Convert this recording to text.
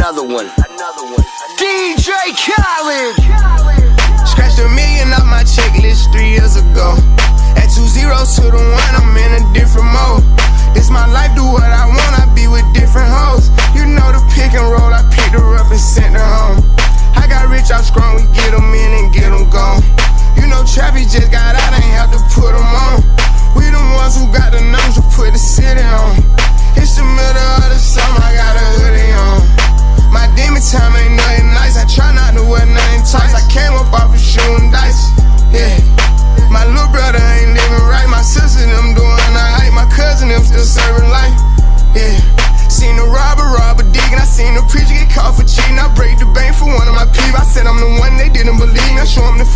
another one. Another one. DJ Khaled. Scratched a million off my checklist three years ago. At two zeros to the one, I'm in a different mode. It's my life, do what I want, I be with different hoes. You know the pick and roll, I picked her up and sent her home. I got rich, I'm strong, we get them in and get them gone. You know Trappy just got out, ain't have to put them on. We the ones who got the numbers to put the city on. time ain't nothing nice. I try not to wear nothing tight. I came up off of shooting dice. Yeah. My little brother ain't even right. My sister them doing alright. My cousin them still serving life. Yeah. Seen a robber rob a dig, and I seen a preacher get caught for cheating. I break the bank for one of my peeps. I said I'm the one they didn't believe. I show them the